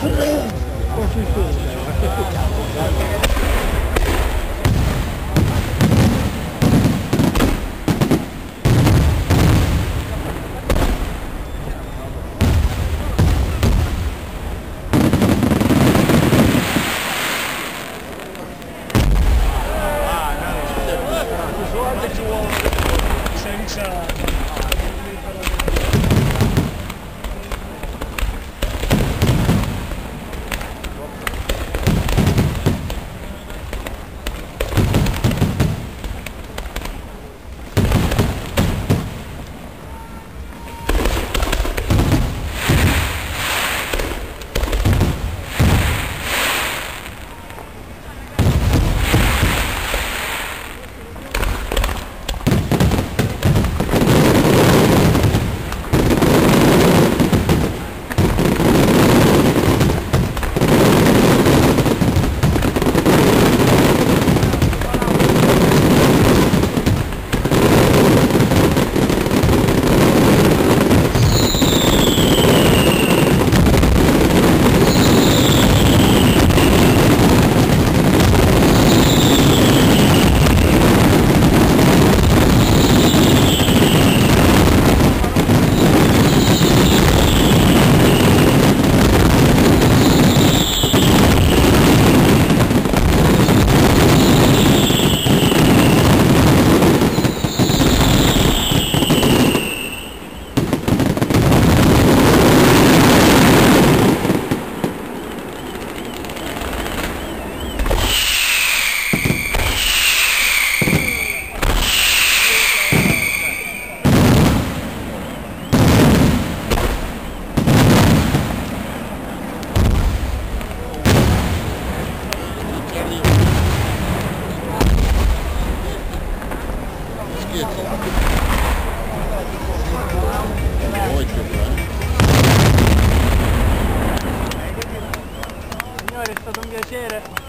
어, Signore è stato un piacere.